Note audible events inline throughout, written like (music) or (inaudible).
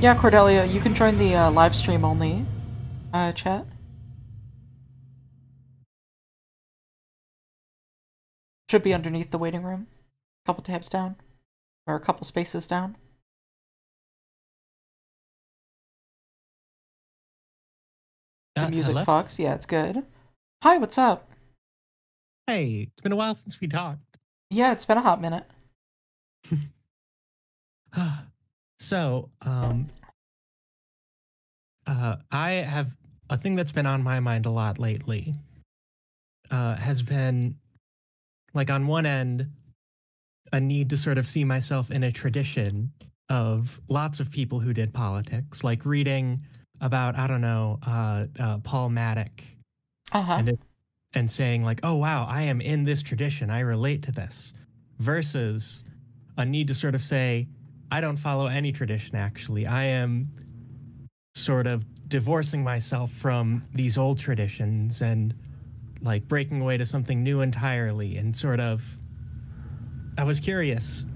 Yeah, Cordelia, you can join the uh, live stream only uh, chat. Should be underneath the waiting room. A couple tabs down. Or a couple spaces down. The Uh, music hello? fucks. Yeah, it's good. Hi, what's up? Hey, it's been a while since we talked. Yeah, it's been a hot minute. (sighs) (sighs) (sighs) so, um, uh, I have a thing that's been on my mind a lot lately. Uh, has been like on one end, a need to sort of see myself in a tradition of lots of people who did politics, like reading about I don't know uh, uh, Paul Mattick Uh huh. and it, and saying like, "Oh wow, I am in this tradition. I relate to this," versus a need to sort of say, "I don't follow any tradition. Actually, I am sort of divorcing myself from these old traditions and like breaking away to something new entirely." And sort of, I was curious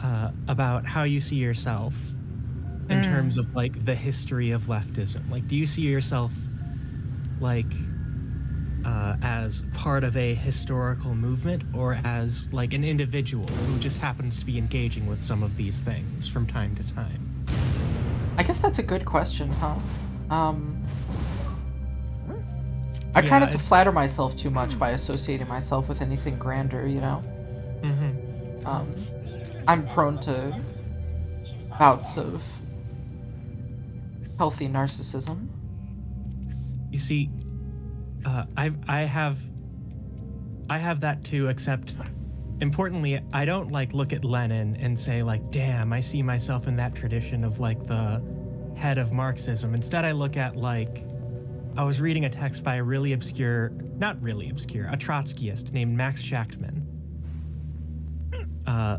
uh, about how you see yourself in Mm. terms of like the history of leftism. Like, do you see yourself like uh, as part of a historical movement or as like an individual who just happens to be engaging with some of these things from time to time? I guess that's a good question, huh? Um, I try Yeah, not to flatter myself too much by associating myself with anything grander, you know? Mm-hmm. Um, I'm prone to bouts of healthy narcissism. You see, uh, I I have I have that too. Except, importantly, I don't like look at Lenin and say like, "Damn, I see myself in that tradition of like the head of Marxism." Instead, I look at like I was reading a text by a really obscure, not really obscure, a Trotskyist named Max Shachtman. Uh,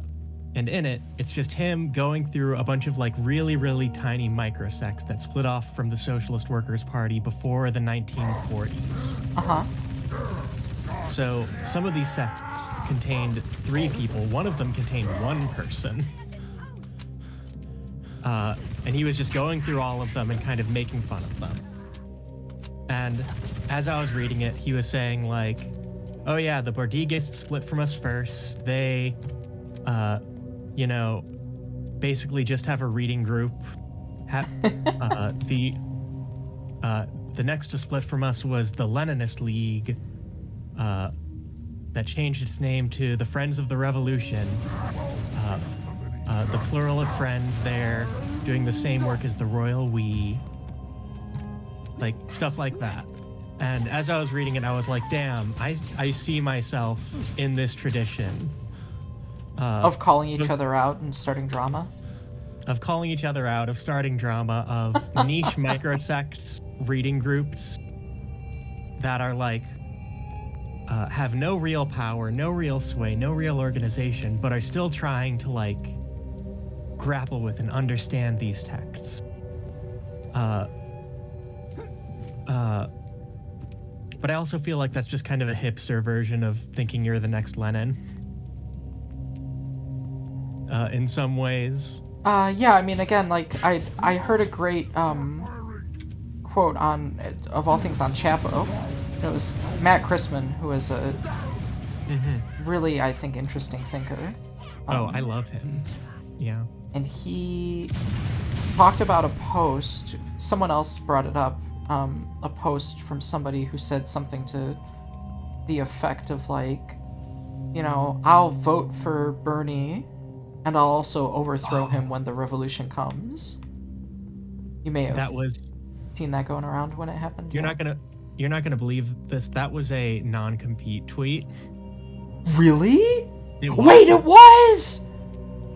and in it, it's just him going through a bunch of like really, really tiny microsects that split off from the Socialist Workers' Party before the 1940s. Uh huh. So some of these sects contained three people. One of them contained one person. (laughs) Uh, and he was just going through all of them and kind of making fun of them. And as I was reading it, he was saying like, "Oh yeah, the Bordigists split from us first. They, uh, you know, basically just have a reading group. Ha- (laughs) uh, the uh, the next to split from us was the Leninist League." uh, that changed its name to the Friends of the Revolution. Uh, uh, the plural of friends there doing the same work as the Royal We. Like stuff like that. And as I was reading it, I was like, damn, I, I see myself in this tradition. Uh, Of calling each other out and starting drama. of calling each other out, of starting drama, of (laughs) niche microsects, reading groups that are like uh, have no real power, no real sway, no real organization, but are still trying to like grapple with and understand these texts. Uh, uh, but I also feel like that's just kind of a hipster version of thinking you're the next Lenin. Uh, in some ways, Uh, yeah, I mean, again, like I I heard a great um quote on of all things on Chapo. It was Matt Christman, who is a really I think interesting thinker. Oh, Um, I love him. Yeah. and he talked about a post. Someone else brought it up. Um, a post from somebody who said something to the effect of like, you know, I'll vote for Bernie, and I'll also overthrow him when the revolution comes. You may have That was seen that going around when it happened. you're yeah. not gonna you're not gonna believe this. That was a NonCompete tweet. really. It Wait, it was.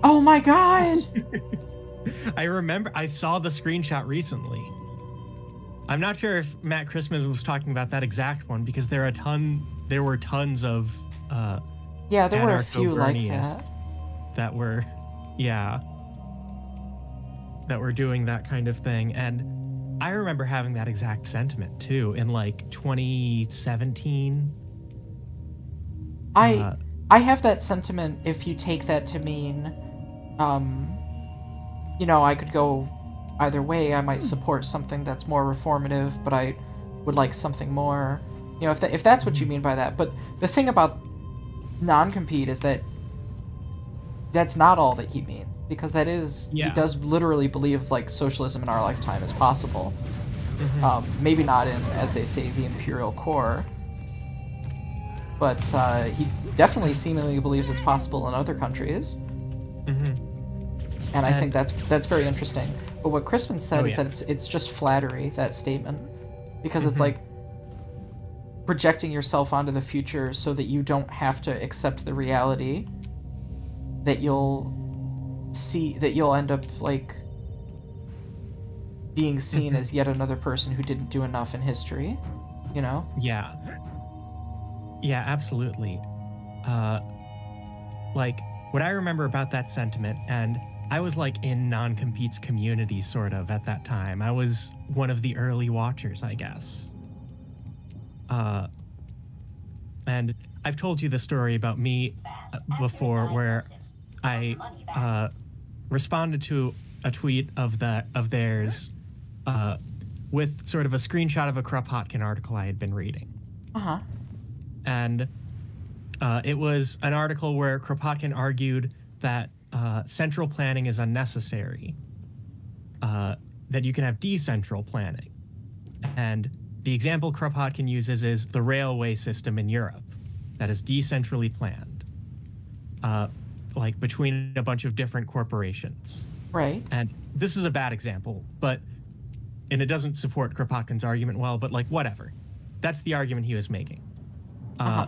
Oh my god. (laughs) I remember I saw the screenshot recently. I'm not sure if Matt Christman was talking about that exact one because there are a ton there were tons of uh Yeah, there were a few like that. That were yeah that were doing that kind of thing and I remember having that exact sentiment too in like 2017 I Uh, I have that sentiment if you take that to mean um you know, I could go either way. I might support something that's more reformative, but I would like something more. You know, if, that, if that's what you mean by that. But the thing about NonCompete is that that's not all that he means. Because that is, Yeah. he does literally believe like socialism in our lifetime is possible. Mhm. Um, maybe not in, as they say, the imperial core, but uh, he definitely seemingly believes it's possible in other countries, Mhm. and I And- think that's that's very interesting. But what Christman said Oh, is yeah. that it's it's just flattery that statement, because it's Mhm. like projecting yourself onto the future so that you don't have to accept the reality that you'll see that you'll end up like being seen Mhm. as yet another person who didn't do enough in history you know Yeah. Yeah, absolutely. Uh, like, what I remember about that sentiment, and I was like in NonCompete's community sort of at that time. I was one of the early watchers, I guess. Uh, and I've told you the story about me uh, before where I uh, responded to a tweet of that of theirs uh, with sort of a screenshot of a Kropotkin article I had been reading. Uh-huh. And uh, it was an article where Kropotkin argued that uh, central planning is unnecessary, uh, that you can have decentral planning. And the example Kropotkin uses is the railway system in Europe that is decentrally planned, uh, like between a bunch of different corporations. right And this is a bad example, but and it doesn't support Kropotkin's argument well, but like whatever. That's the argument he was making. Uh, Uh-huh.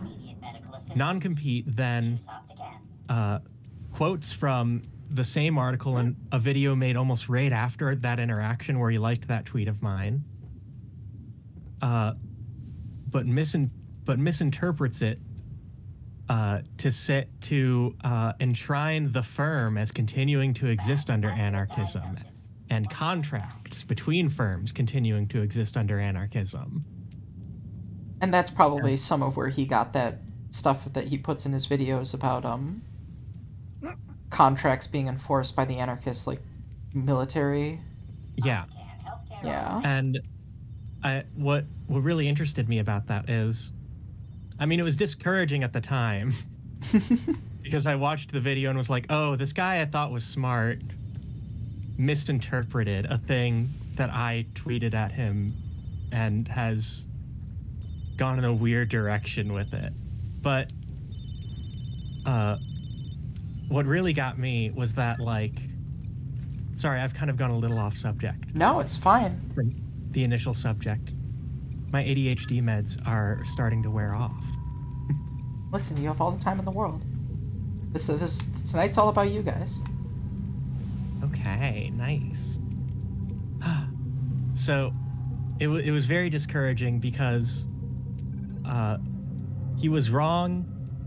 NonCompete then uh, quotes from the same article and a video made almost right after that interaction where he liked that tweet of mine uh, but misin- but misinterprets it uh, to sit to uh, enshrine the firm as continuing to exist under anarchism and contracts between firms continuing to exist under anarchism. And that's probably some of where he got that stuff that he puts in his videos about um contracts being enforced by the anarchists like military. Yeah. Yeah. And I what what really interested me about that is I mean it was discouraging at the time (laughs) because I watched the video and was like, "Oh, this guy I thought was smart misinterpreted a thing that I tweeted at him and has gone in a weird direction with it." But uh what really got me was that like sorry, I've kind of gone a little off subject no it's fine from the initial subject. My ADHD meds are starting to wear off. listen you have all the time in the world this this tonight's all about you guys Okay, nice. (gasps) so, it, it was very discouraging because uh, he was wrong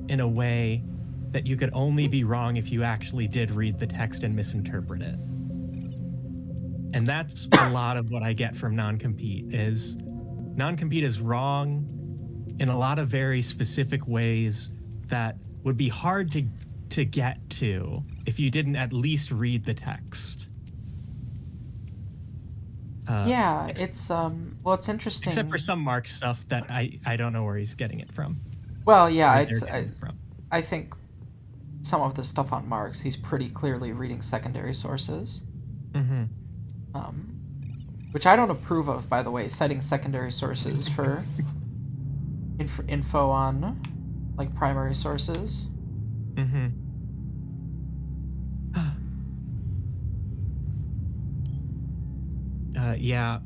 in a way that you could only be wrong if you actually did read the text and misinterpret it. And that's a lot of what I get from NonCompete is NonCompete is wrong in a lot of very specific ways that would be hard to to get to if you didn't at least read the text. Uh, yeah it's um well it's interesting except for some Marx stuff that I I don't know where he's getting it from. well yeah it's I, it. I think some of the stuff on marx he's pretty clearly reading secondary sources hmm um, which I don't approve of, by the way, citing secondary sources for (laughs) inf- info on like primary sources. Mm-hmm. (sighs) uh, yeah.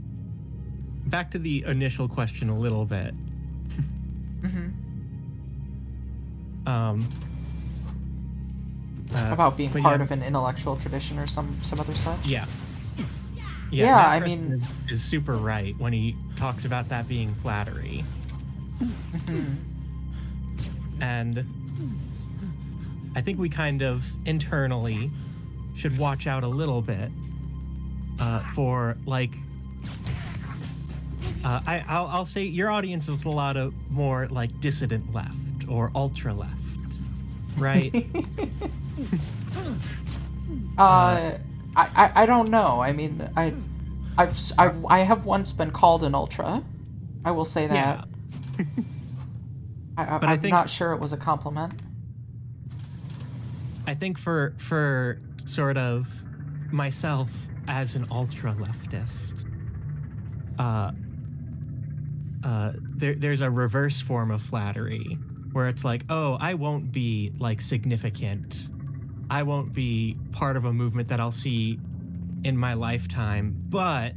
Back to the initial question a little bit. (laughs) mm-hmm. Um, uh, About being part yeah. of an intellectual tradition or some some other such. Yeah. Yeah, Matt I mean- is, is super right when he talks about that being flattery. Mhm. And I think we kind of internally should watch out a little bit uh, for like. Uh, I, I'll, I'll say your audience is a lot of more like dissident left or ultra left, right? (laughs) uh, I, I I don't know. I mean, I I've, s- I've I have once been called an ultra. I will say that. (laughs) I, I, But I I'm think- not sure it was a compliment. I think for for sort of myself as an ultra leftist, uh, uh, there, there's a reverse form of flattery where it's like, oh, I won't be like significant. I won't be part of a movement that I'll see in my lifetime, but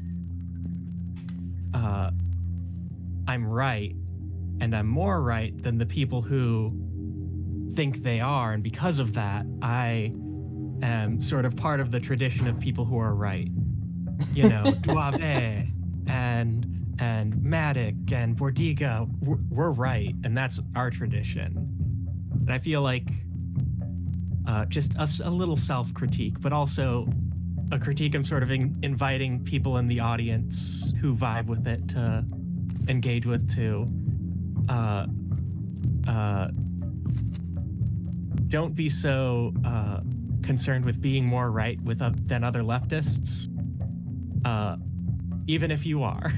uh, I'm right, and I'm more right than the people who think they are, and because of that, I am sort of part of the tradition of people who are right. You know, (laughs) Dauvé and and Mattick and Bordiga, we're, we're right, and that's our tradition. And I feel like uh, just a little self-critique, but also a critique I'm sort of in, inviting people in the audience who vibe with it to engage with too. Uh, uh, don't be so uh, concerned with being more right with uh, than other leftists, uh, even if you are.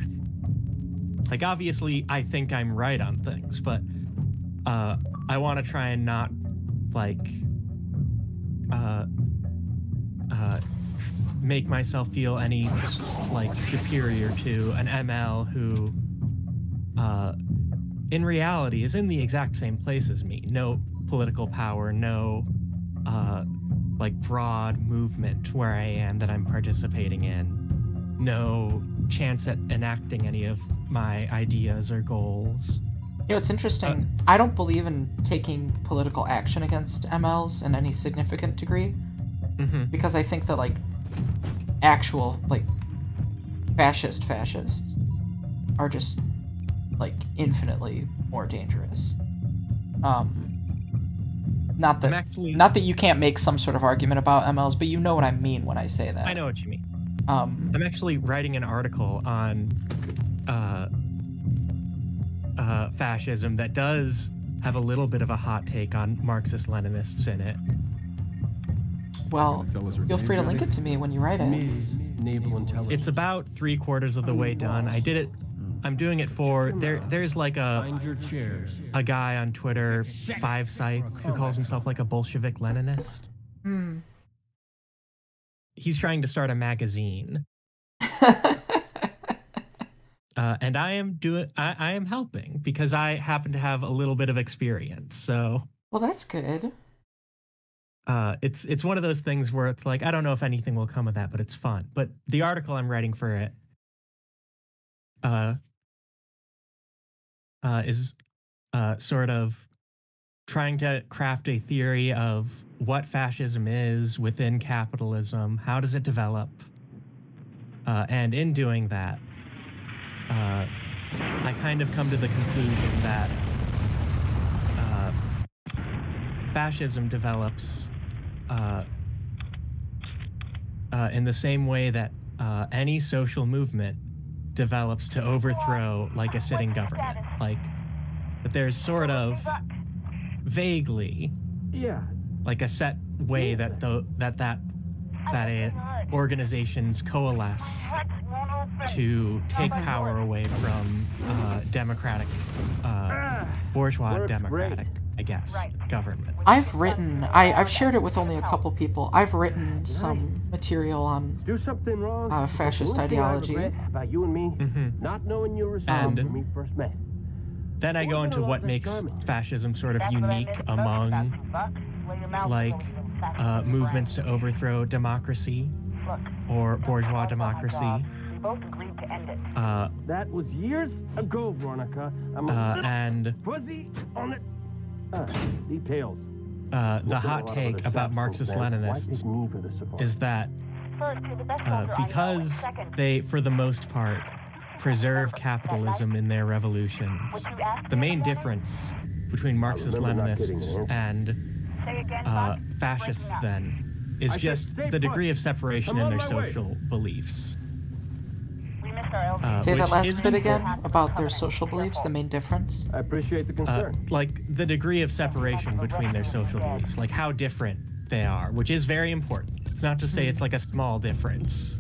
(laughs) like, obviously, I think I'm right on things, but uh, I want to try and not like uh, uh, make myself feel any like superior to an ML who, uh, in reality, is in the exact same place as me. No political power, no uh, like broad movement where I am that I'm participating in, no chance at enacting any of my ideas or goals. You know, it's interesting. I don't believe in taking political action against MLs in any significant degree Mm-hmm. because I think that like actual like fascist fascists are just like infinitely more dangerous. Um, not that actually. not that you can't make some sort of argument about MLs, but you know what I mean when I say that. I know what you mean. Um, I'm actually writing an article on uh, uh, fascism that does have a little bit of a hot take on Marxist Leninists in it. well, Tell us her feel free to link it to me when you write it. Ms. Naval Intelligence. It's about three quarters of the way done. I did it. I'm doing it for there. There's like a Find your chairs. a guy on Twitter, Five Scythe, who calls himself like a Bolshevik Leninist. Hmm. He's trying to start a magazine, (laughs) uh, and I am doing. I, am helping because I happen to have a little bit of experience. So well, that's good. uh, it's it's one of those things where it's like I don't know if anything will come of that, but it's fun. But the article I'm writing for it uh, uh, is uh, sort of trying to craft a theory of what fascism is within capitalism. How does it develop? Uh, and in doing that, uh, I kind of come to the conclusion that uh, fascism develops uh, uh, in the same way that uh, any social movement develops to overthrow like a sitting government. Like that there's sort of vaguely Yeah. like a set way that the that that that organizations coalesce to take power away from uh, democratic, uh, bourgeois Works democratic, I guess, government. I've written. I, I've shared it with only a couple people. I've written some material on. Do something wrong. Uh, fascist One thing I ideology. About you and me, Mhm. not knowing your response And- when we first met. Then I go into what makes fascism sort of unique among like uh, movements to overthrow democracy or bourgeois democracy. Both agreed to end it. Uh, That was years ago, Veronica. I'm a uh, and fuzzy on it. Uh, details. uh, the hot take about Marxist since then. Why Leninists pick me for this so far? is that First, you're the best uh, welder I know, and because they, for the most part, preserve capitalism in their revolutions. what you asked The main difference between Marxist remember not getting an Leninists and uh, fascists then is just the degree of separation in their social beliefs. Uh, Say that last bit again about their social beliefs. The main difference. I appreciate the Uh, concern. like the degree of separation between their social beliefs, like how different they are, which is very important. It's not to say it's like a small difference.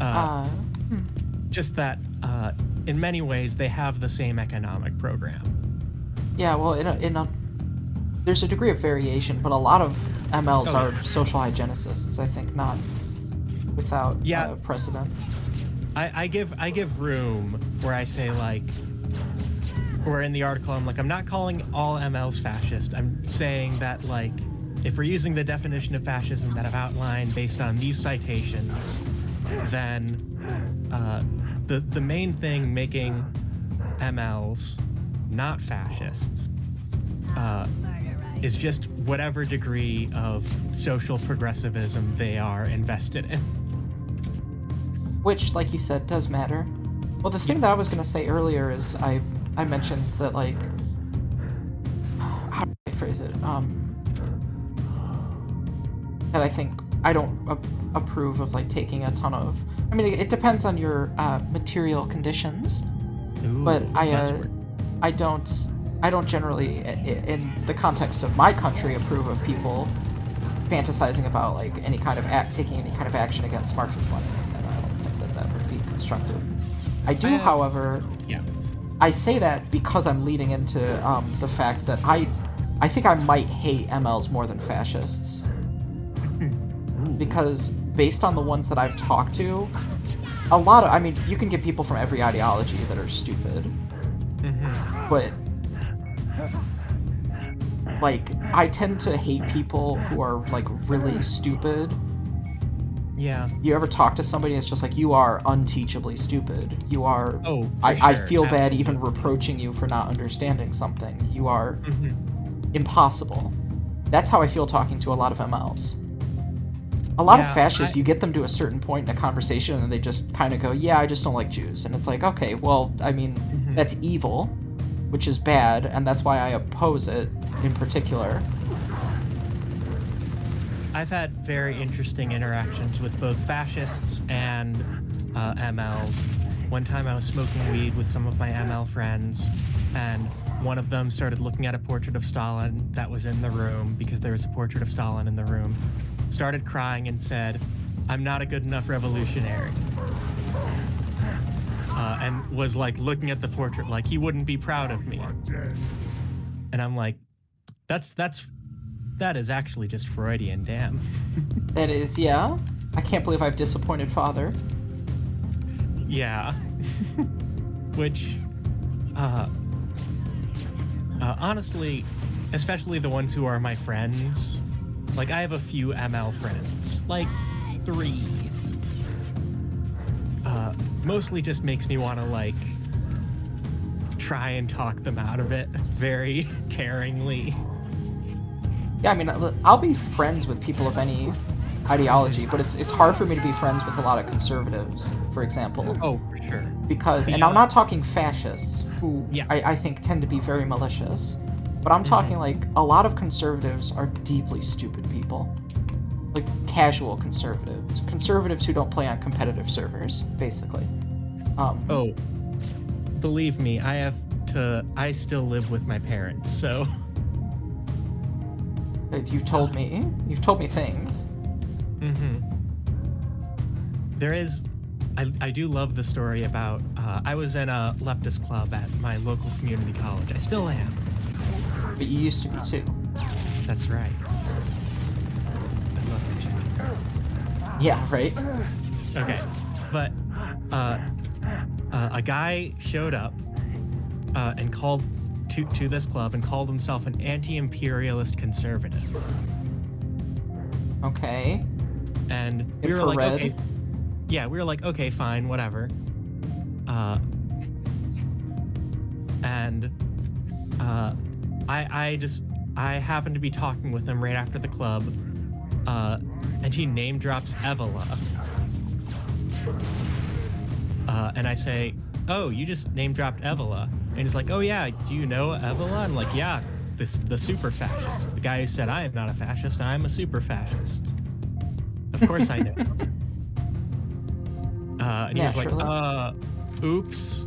Uh, Uh, hmm. just that uh, in many ways they have the same economic program. Yeah, well, in a, in a, there's a degree of variation, but a lot of MLs Oh, yeah. are social hygienists, I think not without Yeah. uh, precedent. I, I give I give room where I say like, or in the article I'm like I'm not calling all MLs fascist. I'm saying that like, if we're using the definition of fascism that I've outlined based on these citations, then uh, the the main thing making MLs not fascists uh, is just whatever degree of social progressivism they are invested in. Which like you said does matter. Well the thing Yes. that i was going to say earlier is i i mentioned that like how do i phrase it? Um that i think i don't a- approve of like taking a ton of i mean it, it depends on your uh, material conditions but i uh, i don't i don't generally in the context of my country approve of people fantasizing about like any kind of act taking any kind of action against marxist leninists and i don't think that that would be constructive i do have- however yeah. i say that because i'm leading into um, the fact that i i think i might hate mls more than fascists because based on the ones that i've talked to a lot of i mean you can get people from every ideology that are stupid Mhm. but like I tend to hate people who are like really stupid. Yeah. You ever talk to somebody and it's just like you are unteachably stupid. You are Oh, I, I sure, feel bad even reproaching you for not understanding something. You are Mhm. impossible. That's how I feel talking to a lot of MLs. A lot Yeah, of fascists, I- you get them to a certain point in a conversation and they just kind of go, Yeah, I just don't like Jews. And it's like, okay, well, I mean, Mhm. that's evil, which is bad, and that's why I oppose it in particular. I've had very interesting interactions with both fascists and uh, MLs. One time I was smoking weed with some of my ML friends, and one of them started looking at a portrait of Stalin that was in the room because there was a portrait of Stalin in the room, started crying and said, I'm not a good enough revolutionary. Uh, and was like looking at the portrait like he wouldn't be proud of me. And I'm like, that's that's that is actually just Freudian, damn. (laughs) That is, yeah. I can't believe I've disappointed father. Yeah. (laughs) Which, uh, uh, honestly, especially the ones who are my friends, like I have a few ML friends, like three. Uh, mostly just makes me want to like try and talk them out of it (laughs) very caringly. Yeah, I mean, I'll be friends with people of any ideology, but it's it's hard for me to be friends with a lot of conservatives, for example, Oh, for sure. because, and I'm not talking fascists, who Yeah. I, I think tend to be very malicious, but I'm talking like a lot of conservatives are deeply stupid people, like casual conservatives, conservatives who don't play on competitive servers, basically. Um, Oh, believe me, I have to. I still live with my parents, so. (laughs) you've told me, you've told me things. hmm There is, I, I do love the story about. Uh, I was in a leftist club at my local community college. I still am. But you used to be too. That's right. I love the chat. Yeah, right. Okay, but uh, uh, a guy showed up uh, and called to to this club and called himself an anti-imperialist conservative. Okay. and we were like, okay, yeah, we were like, okay, fine, whatever. Uh, and uh, I, I just, I happened to be talking with him right after the club, uh, and he name drops Evola. Uh, and I say, oh, you just name dropped Evola. And he's like, oh yeah, do you know Evola? I'm like, yeah, this the super fascist, the guy who said I am not a fascist, I'm a super fascist. Of course I know. (laughs) uh, and he was like, uh, oops.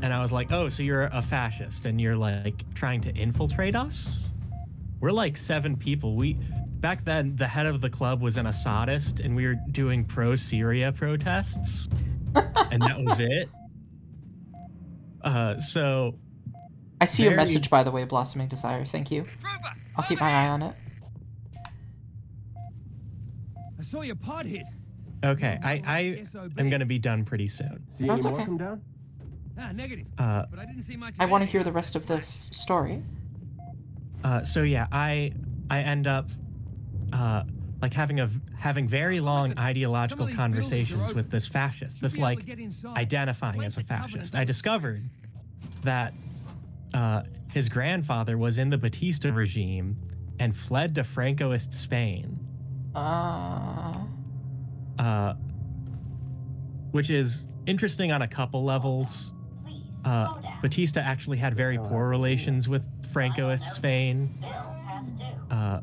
And I was like, oh, so you're a fascist and you're like trying to infiltrate us? We're like seven people. We back then the head of the club was an Assadist, and we were doing pro Syria protests, and that was it. Uh, so I see your message, by the way, Blossoming Desire. Thank you. I'll keep my eye on it. I saw your pod hit. okay, I I am gonna be done pretty soon. See That's any more okay. come down? Ah, negative. Uh, But I didn't see much. I want to hear the rest of this story. Uh, so yeah, I I end up uh, like having a having very long Listen, ideological some of these buildings are conversations with this fascist. Should That's be able to like get inside. identifying as a Cleanse the covenant. fascist. I discovered that uh, his grandfather was in the Batista regime and fled to Francoist Spain, Uh, uh, which is interesting on a couple levels. Uh, Batista actually had very poor relations with Francoist Spain, uh,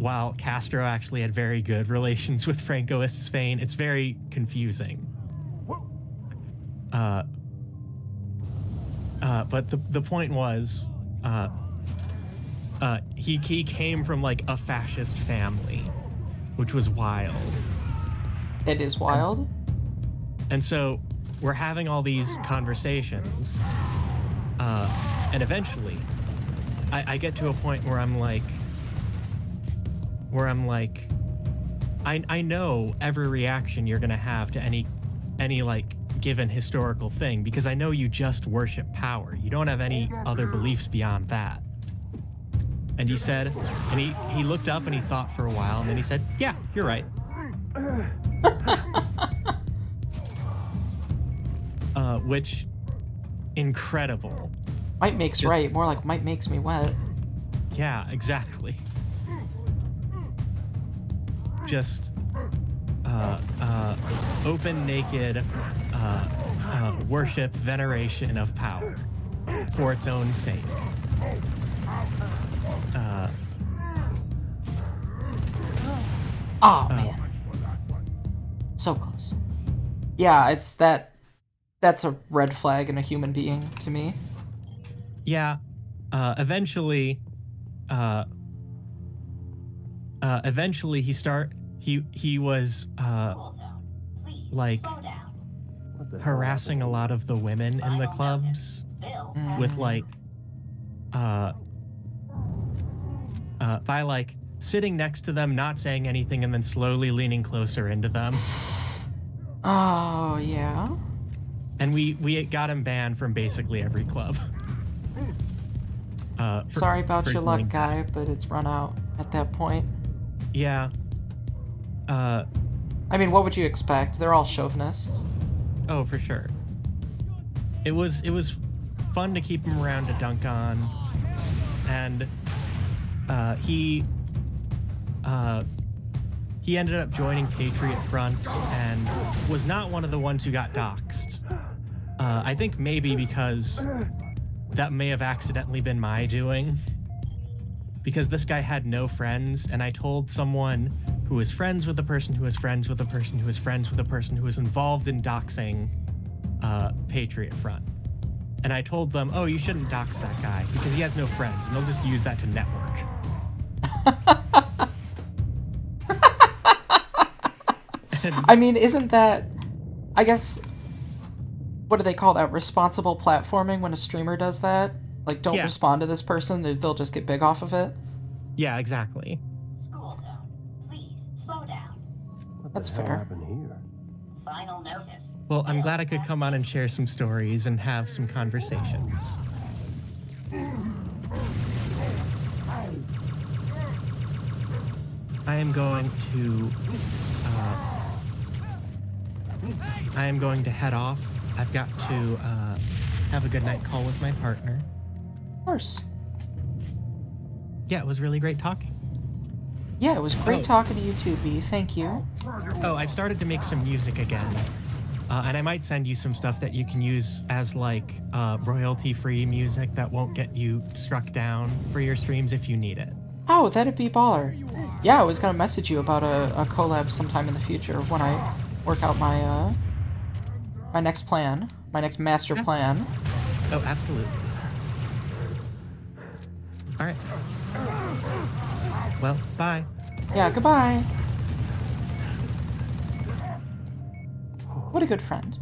while Castro actually had very good (laughs) relations with Francoist Spain. It's very confusing. Uh, uh, but the, the point was, uh, uh, he, he came from like a fascist family, which was wild. it is wild. And so we're having all these conversations. Uh, and eventually, I, I get to a point where I'm like, where I'm like, I, I know every reaction you're gonna have to any, any like given historical thing because I know you just worship power. You don't have any other beliefs beyond that. And he said, and he, he looked up and he thought for a while and then he said, Yeah, you're right. (laughs) uh, which incredible. Might makes Just- right. More like might makes me wet. Yeah, exactly. Just uh, uh, open, naked uh, uh, worship, veneration of power for its own sake. Uh, Oh Uh, man, so close. Yeah, it's that. That's a red flag in a human being to me. yeah, uh, eventually, uh, uh, eventually he start he he was uh, like What the hell harassing a lot of the women in the clubs with Mm. like uh uh by like sitting next to them not saying anything and then slowly leaning closer into them Oh yeah. and we we got him banned from basically every club uh for- Sorry about your luck, guy, but it's run out at that point. yeah uh I mean, what would you expect? They're all chauvinists. oh for sure it was it was fun to keep him around to dunk on and uh he uh he ended up joining Patriot Front and was not one of the ones who got doxxed. Uh, I think maybe because that may have accidentally been my doing. Because this guy had no friends, and I told someone who was friends with a person who is friends with a person who is friends with a person who is involved in doxing uh, Patriot Front. And I told them, oh, you shouldn't dox that guy because he has no friends, and they'll just use that to network. And- (laughs) I mean, isn't that? I guess. What do they call that? Responsible platforming when a streamer does that? Like, don't Yeah. respond to this person; they'll just get big off of it. yeah, exactly. What That's the fair. happened here? Final notice. Well, I'm glad I could come on and share some stories and have some conversations. I am going to. Uh, I am going to head off. I've got to uh, have a good night call with my partner. Of course. Yeah, it was really great talking. Yeah, it was great Oh. talking to you too, B. Thank you. Oh, I've started to make some music again. Uh, and I might send you some stuff that you can use as like uh, royalty free music that won't get you struck down for your streams if you need it. Oh, that'd be baller. Yeah, I was gonna message you about a, a collab sometime in the future when I work out my uh my next plan, my next master Yeah. plan. Oh, absolutely. All right. Well, bye. Yeah, goodbye. What a good friend.